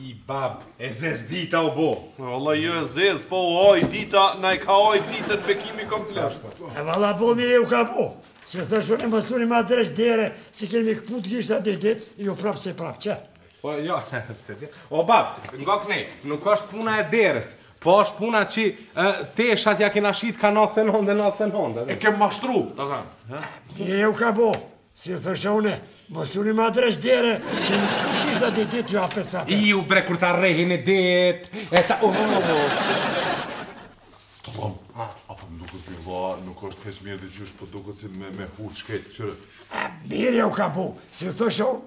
Iii bab, e zez dita u bo. Valla jo e zez, po u oj dita, na i ka oj dita në Bekimi komplet. E valla bo mirë ju ka bo. Si ju thojsha une mësuni me ndreq dere, si kemi këput gishta dhe dit, ju prap se prap, qe? Po jo, se di. O bab, nga këne, nuk është puna e deres, po është puna që te shat ja kena shit ka natë të nëndë, natë të nëndë. E ke mashtru, të zanë. Mirë ju ka bo, Si e thosha une, mësuni me ndreq dere, që në të qishtë dhe dhe dhe t'ju afet sa të. Iu bre kur ta rrehi në dhe, e t'a... Oh, oh, oh, oh. Të lom, a, a po më duke t'ju va, nuk është heq mirë dhe gjysh, po duke si me, me hu qkejt, qërë. A, mirë jau ka bo, si e thosha unë,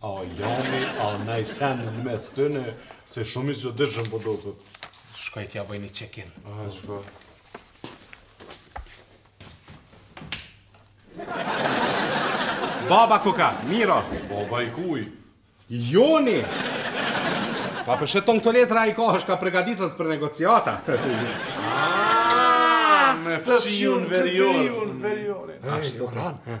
A jami, a naj sen në mes të në, se shumë i që dërshëm po do të... Shkoj tja bëj një check-in. A, shkoj. Baba ku ka? Miro. Baba i kuj. Joni. Pa për shëton këto letra i ka, është ka përgatitet për negociata. Ah, me fëshion verion. Fëshion verion. Ashtë të ranë.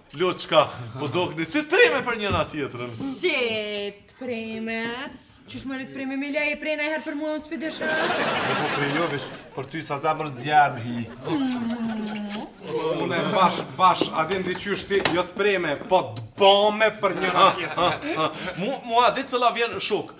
Loçka, po dokni si t'preme për njëra tjetrën. Si t'preme. Qysh more t'preme Mili, je pre naj herë për mua unë s'pe di. Po po prejovish, për ty sa zemër zjarr hi. Unë bash, bash, a din ti qysh si jo të preme, po të bome për njëra tjetrën. Mua, mua, ditë cëla vjen shukë.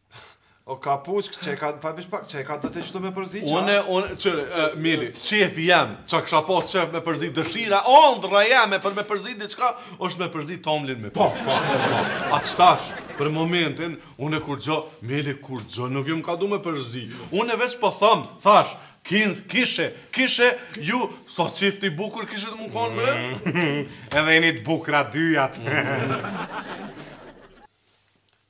O kapuçk, çe ka, pa bish pak, çe ka do të çdo me përzi ça? Unë, unë, çe, Mili, çef jam, ça kisha pas qef me përzi dëshira, ëndrra jeme për me përzi diçka, është me përzi tomlin me. Po, po, po. A qetash? Për momentin, unë kurgjo, Mili kurgjo, nuk jam ka du me përzi. Unë veç po thëm, thash, Kins, kishe, kishe, ju, sa so çifti bukur kishit me konë, bre? Mm. Edhe jeni të bukra dyjat.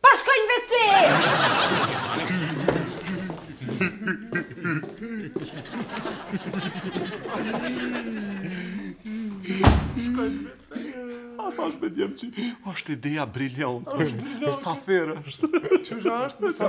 Po shkojnë veci! A thash me djemë që është ideja briljant, është sa fer është. Që është me sa...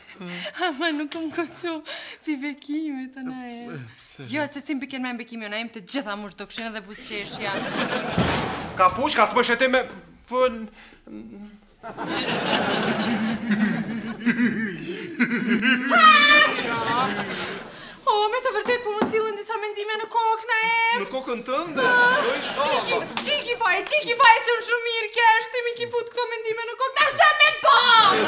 Ama nuk kam këtu pi Bekimi të na e. Pse? Jo, se si mbiken me Bekimi, na jem të gjitha mush do kshin edhe buzëqeshja. Ka push, ka smë shete me fën. O, me të vërtetë po më sillen disa mendime në kokë, Naim! Në kokën tënde? Jo, ishalla! Ti ki, ti ki faje, ti ki faje që unë shumë mirë kesh, ti m'i ki fut këto mendime në kokë, tash çka me ba!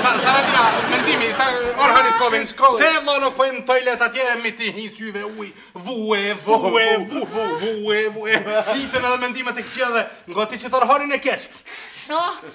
Sa, sa në tira, mendimi, sa, Orhani shkollën, se, në tualet atje, m'i qit syve uj, vue, vue, vue, vue, vue, flisën edhe mendime të këqia dhe, nga ti që te Orhani kesh. Oh,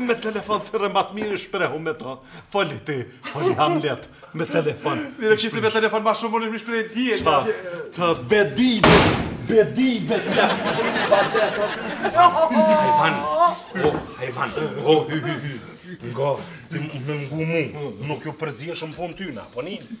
Me telefon të mbas mirë shprehu me to. Foli ti, foli Hamlet, me telefon. Mirë që si me telefon ma shumë, mun me shpreh dije. Qa, të bedibë, bedibë, të Hajvan, o, hajvan, o, hy, hy, hy. Ngo, ti me ngu mu, nuk ju përzihesh në punë tyne, po një.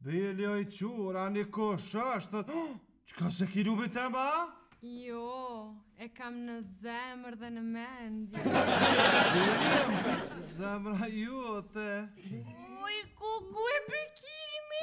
Bili o i qur, a e njeh kush është? Çka s'e ki lubit e ma? Jo, e kam në zemër dhe në mendje. Zemra jote. Uj, kuku e Bekimi?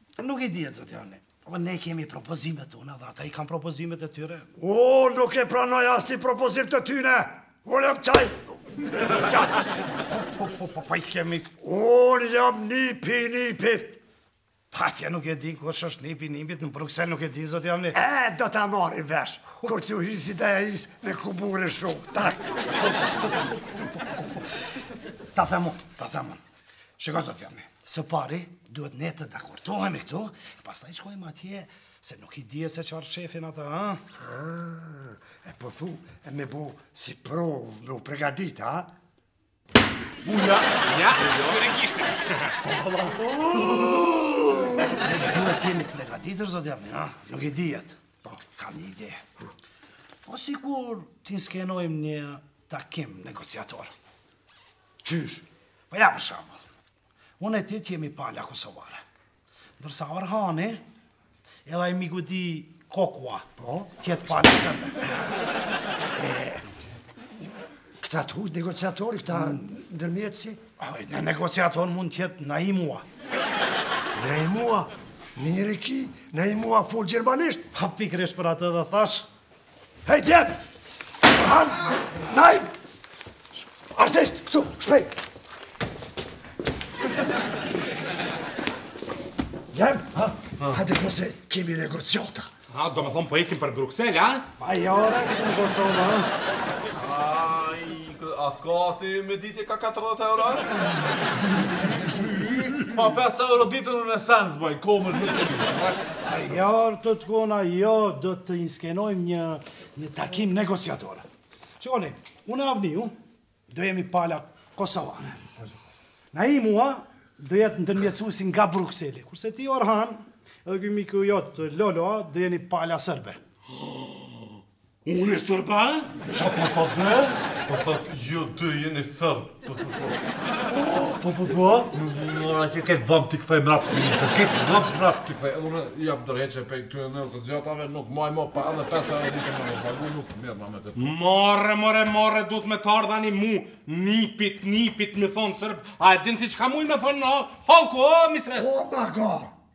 Nuk i dihet, zotëri. Po ne kemi propozimet tona dhe ata i kanë propozimet e tyre. O, nuk e pranoj asnjë propozim të tyne! Unë jam aj! Po, po, po, po, i kemi... Unë jam nipi i nipit! Po atje nuk e din kush është nipi i nipit, në Bruxelles nuk e din, zotëri... E, do ta marrin vesh, kur t'ju hisi dhe e is me kubure shumë, tak! Ta themon, ta themon. Shiko zotëri. Së pari duhet ne të dakordohemi këtu, pastaj shkojmë atje se nuk i dihet se çfarë shefin ata, ha? Ah, e po thu, e me bo si provë, me u pregadit, ha? Uja, ja, që në kishtë. Po, po, po. Duhet t'jemi të pregaditur, zotëri, ha? Nuk i dihet. Po, kam një ide. Po, sikur t'inskenojmë një Takim negociator. Qysh? Po ja për shembull. Unë e ti t'jemi pala kosovare. Ndërsa Orhani, edhe ai migudi kokua, po, t'jetë pala sërbe. Këtë, ti thu negociatori, këtë mm ndërmjetësi? Negociator mund t'jetë Naimi. Naimi? Mirë e ki, Naimi fol gjermanisht? Po pikërisht për atë dhe thashë, Hej, djem! Orhan! Naim! Artist, këtu, shpejt! Djem, ha? Hajde këtu se kemi negociata. Ha, domethënë po ikim për Bruxelles, ha? Pa i ora këtë në Kosovë, ha? A s'ka asi mëditje nga 40 euro? Pa 5 euro ditën unë esenc bëj, komër në se ditën. Ja, t'u tregona, jo, do të inskenojmë një, një takim negociator. Që kone, unë e Avniu, do jemi pala Kosovare. Naimja, do jetë ndërmjetësuesi nga Brukseli. Kurse ti, Orhan, edhe ky miku jot, Lolo, do jeni pala Serbe. Unë serb a? Çka po thot? Po thot, ju dy jeni serb. Po po po. Po po po. More çka, këtë dhëmb t'i kthej mrapsht, njëse këtë dhëmb mrapsht t'i kthej. Unë jam tërheqë prej këtyre negociatave, nuk maj mo pa edhe pesëdhetë me më pagu, nuk mirrna me të po. More, more, more, duhet me t'ardh ani mu, nipit, nipit, me i thonë serb, a e din ti çka mujn me thonë hallku, o, mistres? O, ma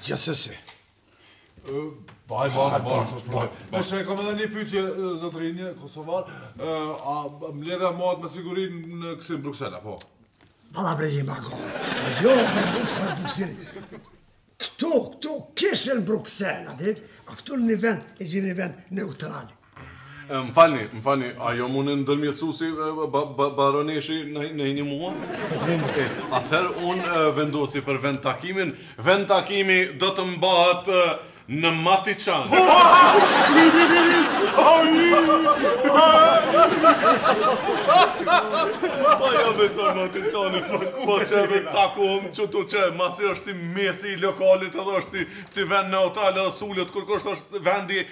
Gjithsesi. Baj, baj, baj, baj. Veç e kam edhe një pytje, zotërinj Kosovarë, a mbledhja mbahet me siguri n'kësi Bruksel, apo? Valla bre Marko, po jo për nuk n'Bruksel. Këtu, këtu, kishe n'Bruksel, a din, a këtu në një vend, e zgjedhim një vend neutral. Më falni, më falni, a jom unë ndërmjetësuesi baroneshë Naimja? Po, dhe më të. Atëherë unë vendosi për vend takimin, vend takimi do të mbahet në Matiçan. Po, po, jo në Matiçan, po qe me u taku qitu qe masi është si mesi i lokalit edhe është si vend neutral edhe s'ulet kërkush, është vendi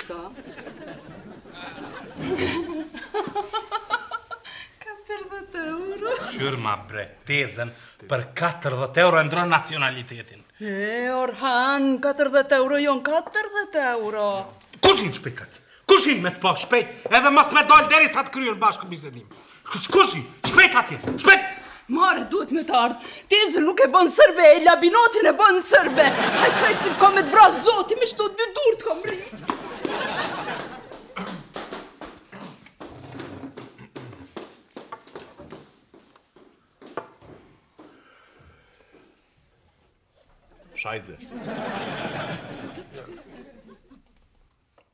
Sa? Katërdhët euro? Kqyrma bre, tezen, për katërdhët euro e ndrron nacionalitetin. E, Orhan, katërdhët euro, jonë katërdhët euro. N'kuzhinë shpejt hajt? N'kuzhinë me të shpejtë, edhe mos me dalë derisa të kryhet bashkëbisedimi. N'kuzhinë, shpejt atje, shpejt! Marre duhet me të ardhë. Tezën nuk e bën serbe, e Labinotin e bën serb. Hajt, hajt, se ka me të vra Zoti, me qëto dy durë të kam rritë. Scheiße.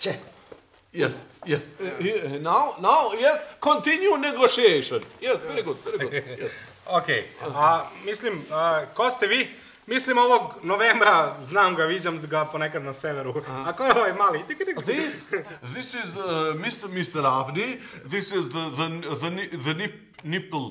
Çe. Yes, yes. Uh, uh, now, now, yes, continue negotiation. Yes, very good, very good. Yes. okay. A, mislim, a, ko ste vi? Mislim, ovog novembra, znam ga, viđam ga ponekad na severu. A, a ko je ovaj mali? This, this is uh, Mr. Mr. Avni, this is the, the, the, the, the nip, nipple.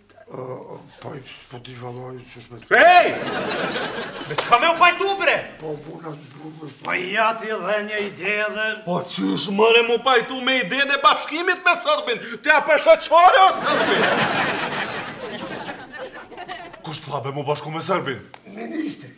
Po, po s'di vallahi qysh me të... Ej! Me çka me u pajtu, bre? Po, po, në të bërë... Po, me atë idenë, idenë... Po, qysh more mu pajtu me idenë e bashkimit me Serbinë? Ti a po sheh çore, o serb! Kush tha be mu bashku me Serbinë? Ministri!